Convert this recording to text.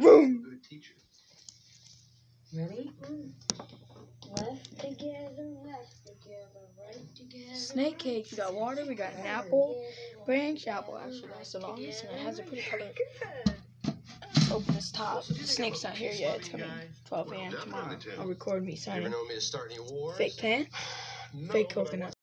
Boom. Good teacher. Ready? Mm. Left together, left together, right together. Snake cake. We got water. We got an apple. Branch apple. Actually, that's the longest, and it has a pretty color. Open this top. Snake's not here yet. It's coming 12 a.m. tomorrow. I'll record me signing. Fake pen. No, Fake coconut.